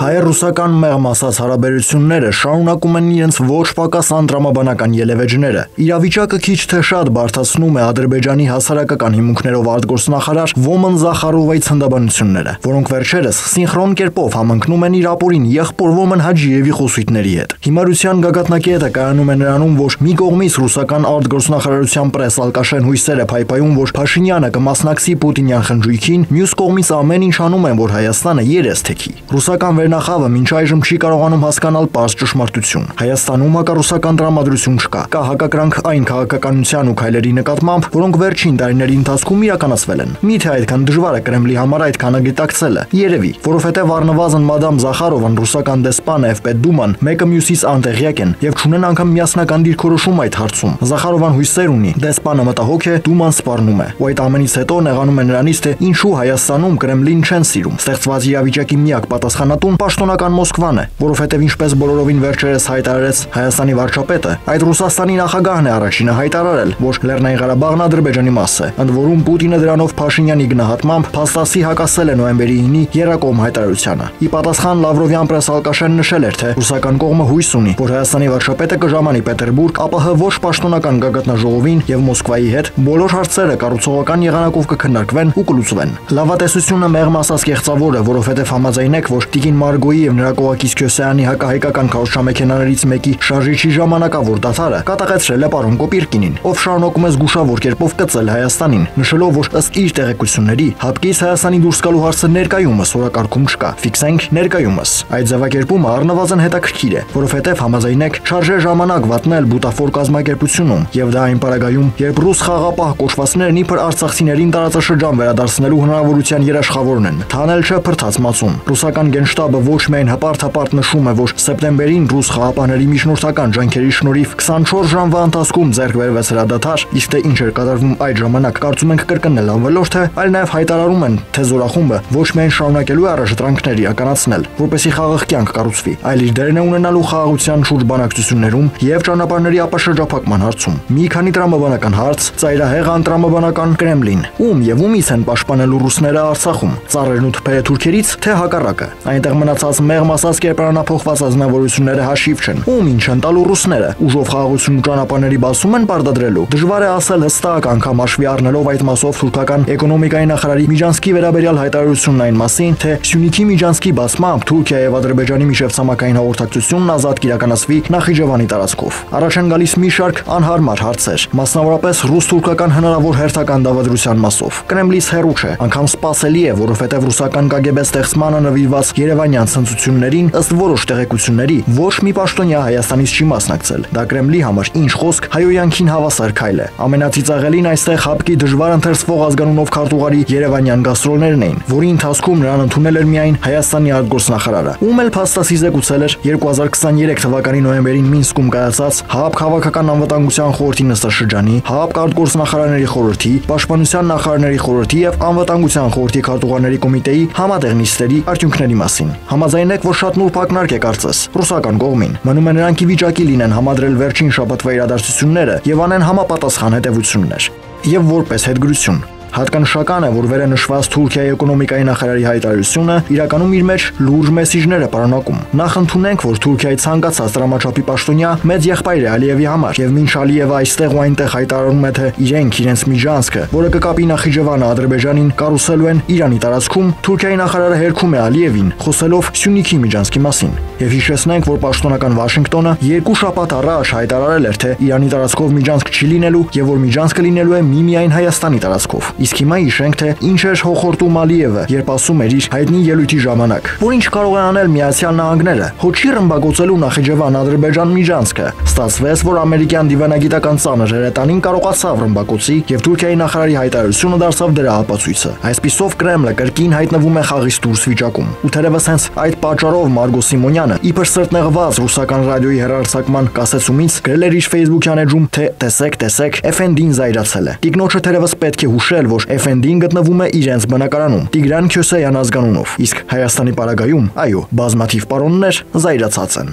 Հայ-ռուսական մեղմ ասած հարաբերությունները շարունակում են իրենց ոչ պակաս անդրամաբանական ելևէջները։ Իրավիճակը քիչ թե շատ բարթացնում է Ադրբեջանի հասարակական հիմունքներով արտգործնախարար Ոմն Զախարովայի ցնդաբանությունները, որոնք վերջերս սինխրոն կերպով համընկնում են իր ապօրին եղբոր Ոմն Հաջիևի խոսույթների հետ։ Հիմարության գագաթնակետը կայանում է նրանում, որ մի կողմից ռուսական արտգործնախարարության պրես Ալկաշեն հույսերը փայփայում, որ Փաշինյանը կմասնակցի Պուտինյան խնջույքին, մյուս կողմից ամեն ինչ անում են, որ Հայաստանը երես թեքի։ Ռուսական վերնախավը մինչ այժմ չի կարողանում հասկանալ པարզ ճշմարտություն։ Հայաստանում հակառուսական տրամադրություն չկա։ Կա հակակրանք այն քաղաքականության ու քայլերի նկատմամբ, որոնք վերջին տարիների ընթացքում իրականացվել են։ Միթե այդքան դժվար է Կրեմլի համար այդքանը գիտակցելը։ Երևի, որովհետև առնվազն մադամ Զախարովն ռուսական դեսպանը եւ պետդուման մեկը մյուսից անտեղյակ են եւ չունեն անգամ միասնական դիրքորոշում այդ հարցում։ Զախարովան հույսեր ունի, դեսպանը մտահոգ է, դուման սպառնում է։ Ու այդ ամենից հետո նեղանում է նրանից, թե ինչու Հայաստանում Կրեմլին չեն սիրում։ Ստեղծված իրավիճակի միակ պատասխանատուն պաշտոնական Մոսկվան է, որովհետև ինչպես բոլորովին վերջերս հայտարարեց Հայաստանի վարչապետը, այդ Ռուսաստանի նախագահն է առաջինը հայտարարել, որ Լեռնային Ղարաբաղն Ադրբեջանի մաս է։ Ընդ որում Պուտինը դրանով Փաշինյանի գնահատմամբ փաստացի հակասել է նոյեմբերի 9-ի Երակոմ հայտարարությանը։ Ի պատասխան Լավրովյան պրեսալկաշեն նշել էր, թե ռուսական կողմը հույս ունի, որ Հայաստանի վարչապետը կժամանի Պետերբուրգ, ԱՊՀ ոչ պաշտոնական գագաթնաժողովին եւ Մոսկվայի հետ բոլոր հարցերը կառուցողական եղանակով կքննարկվեն ու կլուծվեն։ Լավատեսությունը մեղմ ասած կեղծավոր է, որովհետև համաձայնեք, որ Տիգին Մարգոյի եւ նրա կողակից Քյոսյանի հակահայկական քարոշչամեքենաներից մեկի շարժիչի ժամանակավոր դաթարը կատաղեցրել է պարոն Կոպիրկինին, ով շարունակում է զգուշավոր կերպով կծել Հայաստանին, նշելով, որ ըստ իր տեղեկությունների հապկից Հայաստանի դուրս գալու հարցը ներկայումս օրակարգում չկա։ Ֆիքսենք ներկայումս։ Այդ ձևակերպումը առնվազն հետաքրքիր է, որովհետև համաձայնեք շարժե ժամանակ վատնել բուտաֆոր կազմակերպությունում եւ դա այն պարագայում, երբ ռուս խաղապահ կոչվածներն իբր արցախցիներին տարածաշրջան վերադարձնելու հնարավորության երաշխավորն են։ Թանել չէ փրթած մացում։ Ռուսական գենշտաբը ոչ միայն հպարտ-հպարտ նշում է, որ սեպտեմբերին ռուս խաղապահների միջնորդական ջանքերի շնորհիվ 24 ժամվա ընթացքում ձեռք բերվեց հրադադար, իսկ թե ինչ էր կատարվում այդ ժամանակ, կարծում ենք կրկնել անվելորթը, այլ նաև հայտարարում են, թե զորախումբը ոչ միայն շարունակելու է առաջադրանքներ իրականացնել, որպեսի խաղաղ կյանք կառուցվի, այլ իր դերն է ունենալու խաղաղության շուրջ բանակցություններում եւ ճանապարհների ապաշրջափակման հարցում։ Մի քանի տրամաբանական հարց, ծայրահեղ անտրամաբանական Կրեմլին, ում եւ ումից են պաշտպանելու ռուսները Արցախում, ծառերն ու թփերը թուրքերից, թե հակառակը։ Այնտեղ մնացած մեղմ ասած կերպարանափոխված ազնվորությունները հաշիվ չեն։ Ում ինչ ընտալու ռուսները, ուժով խաղաղություն ու ճանապարհների բացում են պարտադրելու։ Դժվար է ասել հստակ անգամ հաշվի առնելով այդ մասով թուրքական էկոնոմիկայի նախարարի Միջանսկի վերաբերյալ հայտարարությունն այն մասին, թե Սյունիքի Միջանսկի բացմամբ Թուրքիա եւ Ադրբեջանի միջև ցամաքային հաղորդակցությունն ազատ կիրականացվի Նախիջևանի տարածքով։ Առաջ են գալիս մի շարք անհարմար հարցեր, մասնավորապես ռուս-թուրքական հնարավոր հերթական դավադրության մասով։ Կրեմլից հեռու չէ, անգամ սпасելի է, որովհետև ռուսական կագեբե ստեղծմանը նվիրված Երևանի Երևանյան ցնցություններին ըստ որոշ տեղեկությունների ոչ մի պաշտոնյա Հայաստանից չի մասնակցել։ Դա Կրեմլի համար ինչ խոսք հայոյանքին հավասար քայլ է։ Ամենացիծաղելին այստեղ հապկի դժվար ընթերցվող ազգանունով քարտուղարի Երևանյան գաստրոլներն էին, որի ընթացքում նրան ընդունել էր միայն Հայաստանի արտգործնախարարը։ Ում էլ փաստացի զեկուցել էր 2023 թվականի նոյեմբերին Մինսկում կայացած ՀԱՊ քաղաքական անվտանգության խորհրդի նստաշրջանի, ՀԱՊ արտգործնախարարների խորհրդի, Պաշտպանության նախարարների խորհրդի եւ անվտանգության խորհրդի քարտուղարների կոմիտեի համատեղ նիստերի արդյունքների մասին։ Համաձայնեք, որ շատ նուրբ ակնարկ է կարծես ռուսական կողմին։ Մնում է նրանք ի վիճակի լինեն համադրել վերջին շաբաթվա իրադարձությունները եւ անեն համապատասխան հետևություններ։ Եվ որպես հետգրություն Հատկանշական է, որ վերենշված Թուրքիայի էկոնոմիկայի նախարարի հայտարարությունը իրականում իր մեջ լուրջ մեսիջներ է պարունակում։ Նախ ընդունենք, որ Թուրքիայի ցանկացած դրամաչափի պաշտոնյա մեծ եղբայր է Ալիևի համար, եւ մինչ Ալիևը այստեղ ու այնտեղ հայտարարում է, թե իրենք իրենց Միջանսկը, որը կկապի Նախիջևանը Ադրբեջանին, կառուցելու են Իրանի տարածքում, Թուրքիայի նախարարը հերքում է Ալիևին, խոսելով Սյունիքի Միջանսկի մասին։ Եվ հիշեցնենք, որ պաշտոնական Վաշինգտոնը երկու շաբաթ առաջ հայտարարել էր, թե Իրանի տարածքով Միջանսկ չի լինելու եւ որ Միջանսկը լինելու է միմիայն Հայաստանի տարածքով։ Իսկ հիմա հիշենք, թե ինչ էր հոխորտում Ալիևը, երբ ասում էր իր հայտնի ելույթի ժամանակ, որ ինչ կարող է անել Միացյալ Նահանգները, հոչի ռմբակոծելու Նախիջևան Ադրբեջան միջանցքը։ Ստացվեց, որ ամերիկյան դիվանագիտական ծանր հրետանին կարողացավ ռմբակոծի եւ Թուրքիայի նախարարի հայտարարությունը դարձավ դրա ապացույցը։ Այսպիսով Կրեմլը կրկին հայտնվում է խաղից դուրս վիճակում։ Ու թերևս հենց այդ պատճառով Մարգո Սիմոնյանը իբր սրտնեղված ռուսական ռադիոյի հերարցակման կասեցումից գրել էր իր Facebook-յան էջում, թե տեսեք, տեսեք, FND-ին զայրացել է։ Տիկնոջը թերևս պետք է հուշել, որ FND-ին գտնվում է իրենց բնակարանում Տիգրան Քյոսեյան ազգանունով, իսկ Հայաստանի պարագայում, այո, բազմաթիվ պարոններ զայրացած են։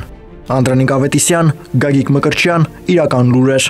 Անդրանիկ Ավետիսյան, Գագիկ Մկրտչյան, Իրական լուրեր